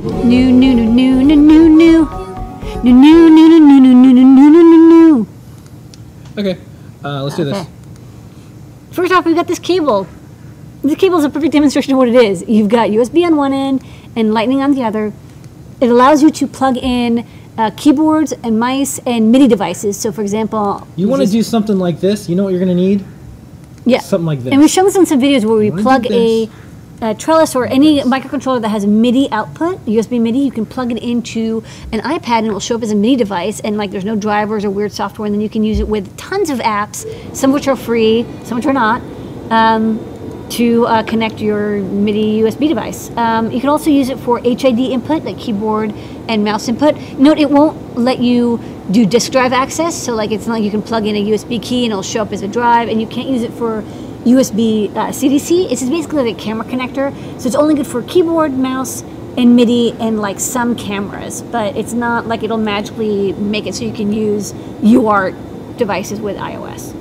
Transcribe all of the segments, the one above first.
New, new, new, new, new, new, new. New, new, new, new, new, new, new, new, new, new, new. Okay, uh, let's do this. First off, we've got this cable. This cable is a perfect demonstration of what it is. You've got USB on one end and Lightning on the other. It allows you to plug in uh, keyboards and mice and MIDI devices. So, for example, You want to do something like this? You know what you're going to need? yeah, Something like this. And we've shown this in some videos where we plug a, a trellis or any microcontroller that has a MIDI output, USB MIDI. You can plug it into an iPad and it will show up as a MIDI device. And like, there's no drivers or weird software. And then you can use it with tons of apps, some of which are free, some which are not, um, to uh, connect your MIDI USB device. Um, you can also use it for HID input, like keyboard and mouse input. Note it won't let you do disk drive access. So like, it's not like you can plug in a USB key and it'll show up as a drive. And you can't use it for USB uh, CDC. It's basically like a camera connector. So it's only good for keyboard, mouse, and MIDI and like some cameras. But it's not like it'll magically make it so you can use UART devices with iOS.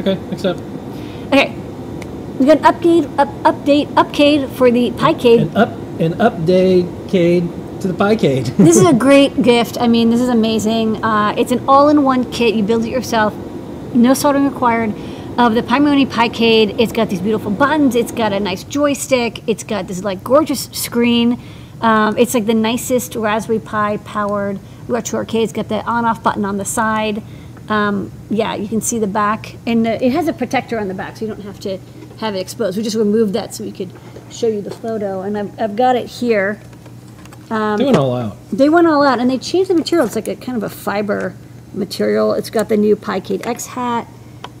Okay, accept. Okay, we got an update, up, update, upcade for the Picade. An up, an update cade to the Picade. this is a great gift. I mean, this is amazing. Uh, it's an all-in-one kit. You build it yourself. No soldering required. Of the Pimoroni Picade, it's got these beautiful buttons. It's got a nice joystick. It's got this like gorgeous screen. Um, it's like the nicest Raspberry Pi powered retro arcade. It's got the on-off button on the side. Um, yeah, you can see the back, and uh, it has a protector on the back, so you don't have to have it exposed. We just removed that so we could show you the photo, and I've, I've got it here. they went all out. They went all out and they changed the material. It's like a kind of a fiber material. It's got the new Picade X hat.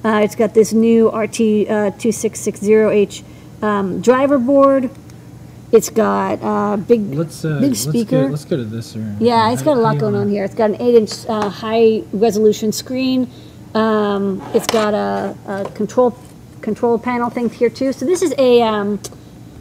Uh, it's got this new RT uh, 2660H um, driver board. It's got uh, big, Let's uh, big let's speaker. Go, let's go to this. Or, yeah, it's got a lot going on here. It's got an eight-inch uh, high-resolution screen. Um, it's got a, a control control panel thing here too. So this is a um,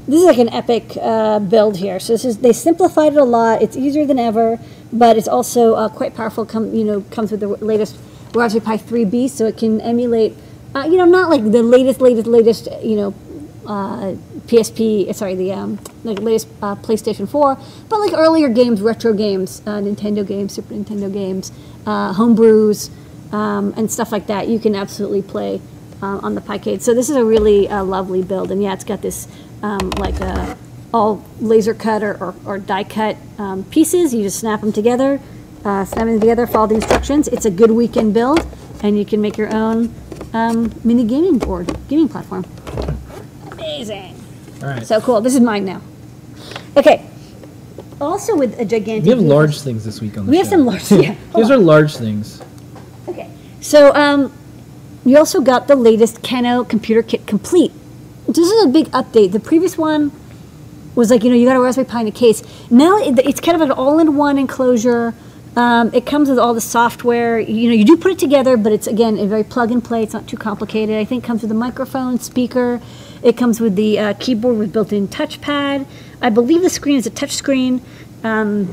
this is like an epic uh, build here. So this is they simplified it a lot. It's easier than ever, but it's also uh, quite powerful. Come you know comes with the latest Raspberry Pi 3B, so it can emulate. Uh, you know, not like the latest, latest, latest. You know, uh, PSP. uh, Sorry, the um, like latest uh, PlayStation 4, but like earlier games, retro games, uh, Nintendo games, Super Nintendo games, uh, homebrews, um, and stuff like that. You can absolutely play on the Picade. So this is a really lovely build, and yeah, it's got this um, like all laser cut or, or, or die cut um, pieces. You just snap them together, uh, snap them together, follow the instructions. It's a good weekend build, and you can make your own um, mini gaming board, gaming platform. Amazing. All right. So cool. This is mine now. Okay. Also with a gigantic. we have large things this week on the We show. have some large. Yeah. These on. are large things. Okay. So um, you also got the latest Kano computer kit complete. This is a big update. The previous one was like you know you got a Raspberry Pi in a case. Now it, it's kind of an all-in-one enclosure. Um, it comes with all the software. You know you do put it together, but it's again a very plug and play. It's not too complicated. I think it comes with a microphone, speaker. It comes with the uh, keyboard with built-in touchpad. I believe the screen is a touch screen um,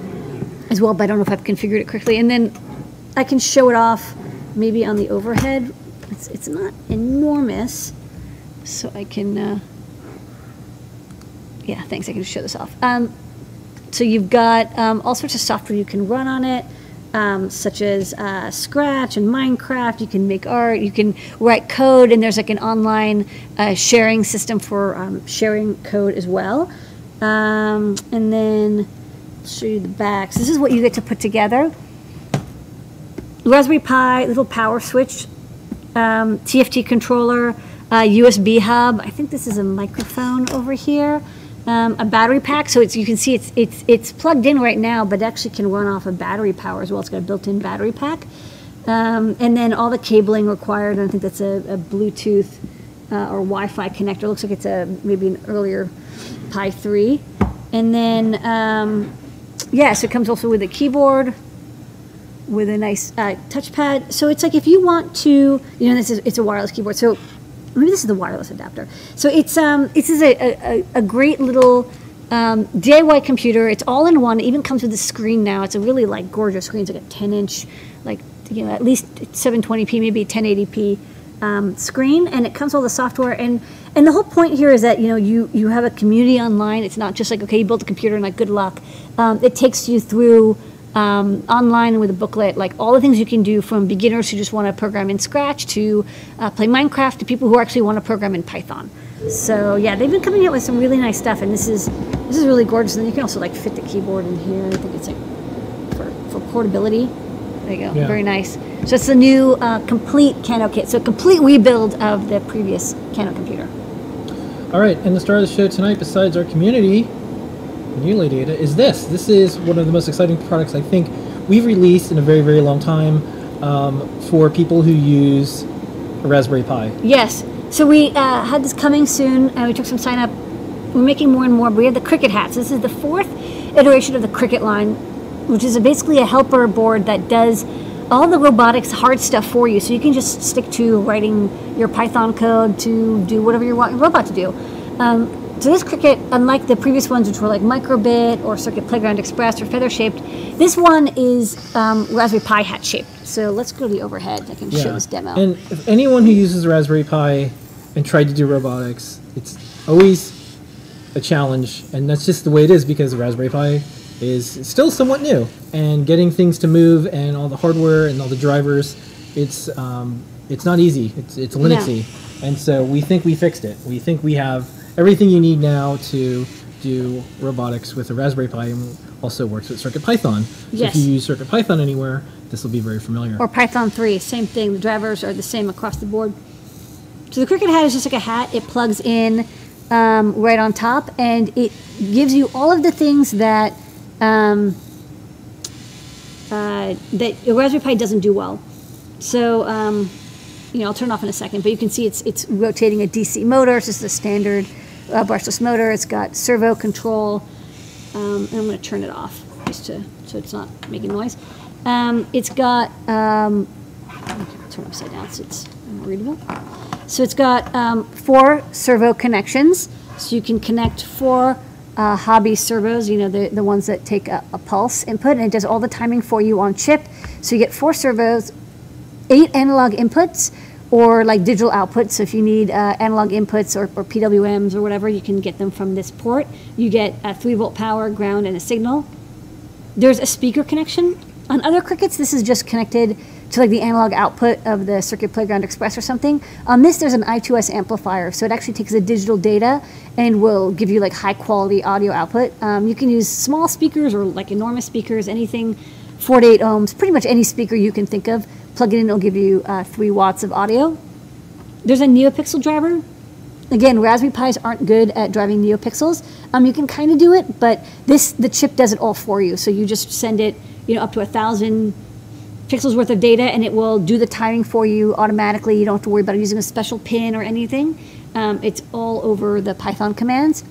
as well, but I don't know if I've configured it correctly. And then I can show it off maybe on the overhead. It's, it's not enormous, so I can, uh, yeah, thanks, I can show this off. Um, so you've got um, all sorts of software you can run on it, um, such as uh, Scratch and Minecraft. You can make art, you can write code, and there's like an online uh, sharing system for um, sharing code as well. Um, and then I'll show you the back. So This is what you get to put together. Raspberry Pi, little power switch, um, TFT controller, uh, USB hub. I think this is a microphone over here. Um, a battery pack, so it's you can see it's it's it's plugged in right now, but actually can run off of battery power as well. It's got a built-in battery pack, um, and then all the cabling required. And I think that's a, a Bluetooth uh, or Wi-Fi connector. Looks like it's a maybe an earlier Pi 3, and then um, yeah, so it comes also with a keyboard, with a nice uh, touchpad. So it's like if you want to, you know, this is it's a wireless keyboard. So maybe this is the wireless adapter. So it's um this is a a, a great little um, DIY computer. It's all in one. It even comes with a screen now. It's a really like gorgeous screen. It's like a 10 inch, like you know at least 720p, maybe 1080p. Um, screen and it comes with all the software and and the whole point here is that you know you you have a community online. It's not just like okay, you built a computer and like good luck. Um, it takes you through um, online with a booklet, like all the things you can do from beginners who just want to program in Scratch to uh, play Minecraft to people who actually want to program in Python. So yeah, they've been coming out with some really nice stuff, and this is this is really gorgeous. And you can also like fit the keyboard in here. I think it's like for for portability. There you go, Yeah. very nice. So it's the new uh, complete Kano kit. So a complete rebuild of the previous Kano computer. All right, and the star of the show tonight, besides our community Unily data, is this. This is one of the most exciting products I think we've released in a very, very long time um, for people who use a Raspberry Pi. Yes. So we uh, had this coming soon, and we took some sign up. We're making more and more. We have the CRICKIT hats. This is the fourth iteration of the CRICKIT line, which is a, basically a helper board that does all the robotics hard stuff for you. So you can just stick to writing your Python code to do whatever you want your robot to do. Um, so this CRICKIT, unlike the previous ones, which were like Microbit or Circuit Playground Express or feather shaped, this one is um, Raspberry Pi hat shaped. So let's go to the overhead. I can show this demo. And if anyone who uses a Raspberry Pi and tried to do robotics, it's always a challenge, and that's just the way it is because the Raspberry Pi is still somewhat new, and getting things to move and all the hardware and all the drivers, it's um, it's not easy. It's it's Linuxy, and so we think we fixed it. We think we have everything you need now to do robotics with a Raspberry Pi, and also works with CircuitPython. So Yes. if you use CircuitPython anywhere, this will be very familiar. or Python 3, same thing. The drivers are the same across the board. So the CRICKIT hat is just like a hat. It plugs in um, right on top, and it gives you all of the things that um, uh, that a Raspberry Pi doesn't do well. So um, you know, I'll turn it off in a second, but you can see it's it's rotating a DC motor. So this is a standard uh, brushless motor. It's got servo control. Um, I'm going to turn it off just to so it's not making noise. Um, it's got um, turn upside down so it's readable. So it's got um, four servo connections, so you can connect four uh, hobby servos. You know the the ones that take a, a pulse input, and it does all the timing for you on chip. So you get four servos, eight analog inputs or like digital outputs. So if you need uh, analog inputs or, or PWMs or whatever, you can get them from this port. You get a three volt power, ground, and a signal. There's a speaker connection. On other CRICKITs, this is just connected to like the analog output of the Circuit Playground Express or something. On this, there's an I2S amplifier, so it actually takes the digital data and will give you like high quality audio output. Um, you can use small speakers or like enormous speakers, anything 4 to 8 ohms, pretty much any speaker you can think of. Plug it in, it'll give you uh, 3 watts of audio. There's a NeoPixel driver. Again, Raspberry Pis aren't good at driving NeoPixels. Um, you can kind of do it, but this the chip does it all for you. So you just send it, you know, up to a thousand pixels worth of data, and it will do the timing for you automatically. You don't have to worry about using a special pin or anything. Um, it's all over the Python commands.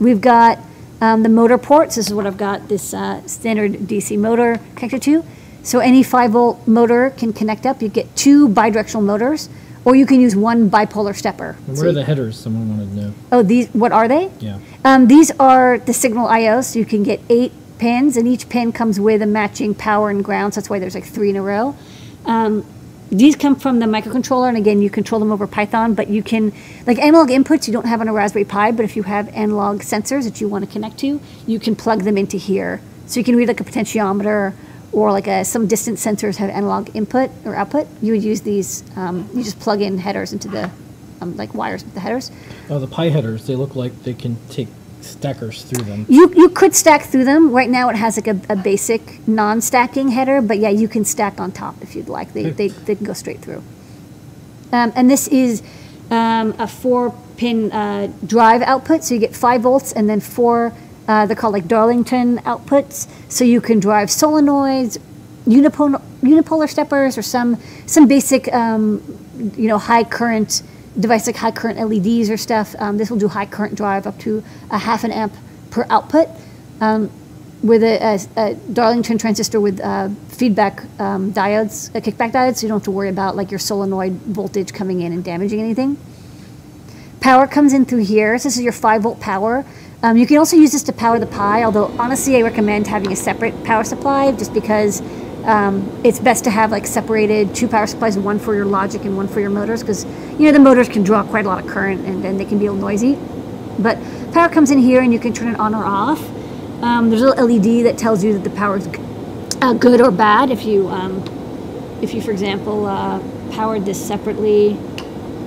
We've got um, the motor ports. This is what I've got this uh, standard DC motor connected to. So any 5 volt motor can connect up. You get two bidirectional motors, or you can use one bipolar stepper. And So where are the headers? Someone wanted to know. Oh, these, what are they? Yeah. Um, these are the signal I/O, so you can get eight pins, and each pin comes with a matching power and ground. So that's why there's like three in a row. Um, these come from the microcontroller, and again, you control them over Python. But you can, like analog inputs, you don't have on a Raspberry Pi. But if you have analog sensors that you want to connect to, you can plug them into here. So you can read like a potentiometer or like a, some distant sensors have analog input or output. You would use these. Um, you just plug in headers into the um, like wires with the headers. Oh, the Pi headers, they look like they can take stackers through them. You, you could stack through them. Right now, it has like a, a basic non-stacking header, but yeah, you can stack on top if you'd like. They, Okay. they, they can go straight through. Um, and this is um, a four-pin uh, drive output, so you get five volts and then four. Uh, they're called like Darlington outputs, so you can drive solenoids, unipolar, unipolar steppers, or some some basic um, you know high current device like high current LEDs or stuff. Um, this will do high current drive up to a half an amp per output um, with a, a, a Darlington transistor with uh, feedback um, diodes, uh, kickback diodes, so you don't have to worry about like your solenoid voltage coming in and damaging anything. Power comes in through here. So this is your 5 volt power. Um, you can also use this to power the Pi, although honestly, I recommend having a separate power supply just because um, it's best to have like separated two power supplies, one for your logic and one for your motors, because you know the motors can draw quite a lot of current and then they can be a little noisy. But power comes in here and you can turn it on or off. Um, there's a little LED that tells you that the power is uh, good or bad. If you, um, if you, for example, uh, powered this separately,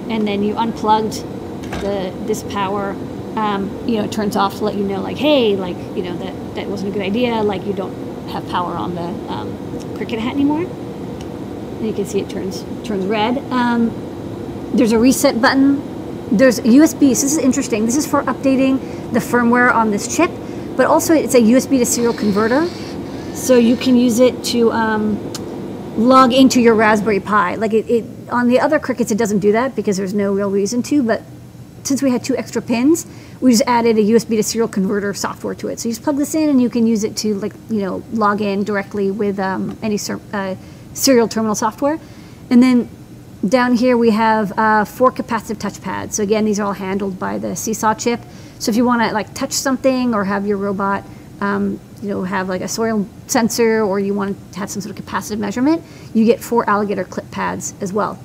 and then you unplugged the this power, um, you know, it turns off to let you know, like, hey, like, you know, that that wasn't a good idea. Like, you don't have power on the um, CRICKIT hat anymore. And you can see it turns turns red. Um, there's a reset button. There's USB. So this is interesting. This is for updating the firmware on this chip, but also it's a USB to serial converter. So you can use it to um, log into your Raspberry Pi. Like it, it on the other CRICKITs, it doesn't do that because there's no real reason to. But since we had two extra pins, we just added a USB to serial converter software to it. So you just plug this in, and you can use it to like you know log in directly with um, any uh, serial terminal software. And then down here we have uh, four capacitive touchpads. So again, these are all handled by the Seesaw chip. So if you want to like touch something or have your robot, um, you know, have like a soil sensor or you want to have some sort of capacitive measurement, you get four alligator clip pads as well.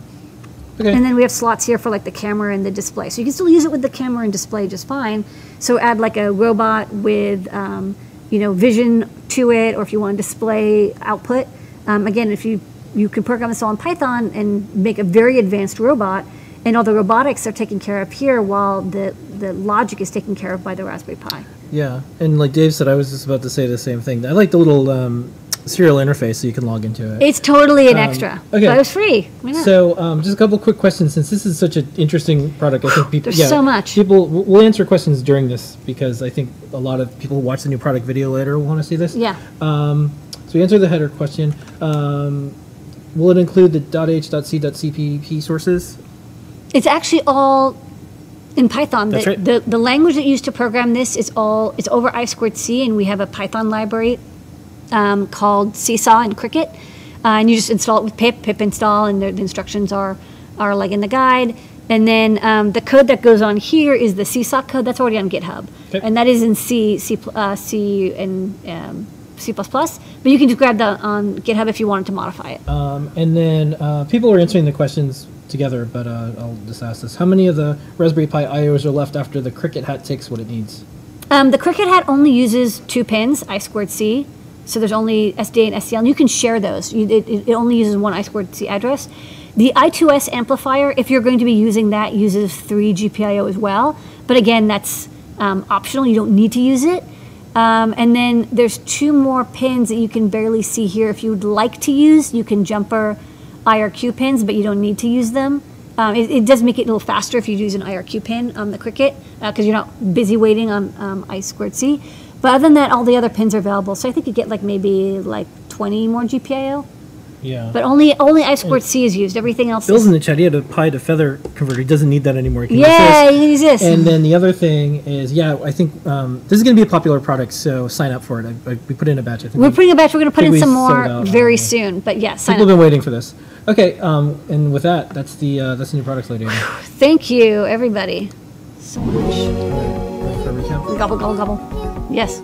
Okay. And then we have slots here for like the camera and the display. So you can still use it with the camera and display just fine. So add like a robot with, um, you know, vision to it, or if you want to display output. Um, again, if you you can program this all in Python and make a very advanced robot, and all the robotics are taken care of here, while the the logic is taken care of by the Raspberry Pi. Yeah, and like Dave said, I was just about to say the same thing. I like the little um, serial interface so you can log into it. It's totally an Um, extra, okay. but it was free. So, um, just a couple quick questions. Since this is such an interesting product, I think people. There's yeah, so much. People, we'll answer questions during this because I think a lot of people who watch the new product video later will want to see this. yeah. Um, so we answer the header question. Um, will it include the .h.c.cpp sources? It's actually all in Python. That's the, right. the, the language that used to program this is all it's over I squared C, and we have a Python library um, called Seesaw and CRICKIT, uh, and you just install it with pip pip install, and the, the instructions are are like in the guide. And then um, the code that goes on here is the Seesaw code that's already on GitHub, Okay. and that is in C, C, uh, C, and um, C++. But you can just grab that on GitHub if you wanted to modify it. Um, and then uh, people are answering the questions together, but uh, I'll just ask this: How many of the Raspberry Pi IOs are left after the CRICKIT hat takes what it needs? Um, the CRICKIT hat only uses two pins, I squared C. So there's only SDA and SCL, and you can share those. You, it, it only uses one I squared C address. The I2S amplifier, if you're going to be using that, uses three GPIO as well. But again, that's um, optional. You don't need to use it. Um, and then there's two more pins that you can barely see here. If you'd like to use, you can jumper IRQ pins, but you don't need to use them. Um, it, it does make it a little faster if you use an IRQ pin on the CRICKIT because you're not busy waiting on um, I squared C. But other than that, all the other pins are available. So I think you get like maybe like 20 more GPIO. Yeah. But only only I squared C is used. Everything else Bill's is. in the chat. He had a pi to feather converter. He doesn't need that anymore. He Yeah, this. you can use this. And then the other thing is, yeah, I think um, this is going to be a popular product, so sign up for it. I, I, we put in a batch. I think We're we- putting a batch. We're going to put in some more very already. soon. But yeah, sign People have up. been waiting for this. Okay, um, and with that, that's the uh, that's the new products lady. Thank you, everybody, so much. For a recap. Gobble, gobble, gobble. Yes.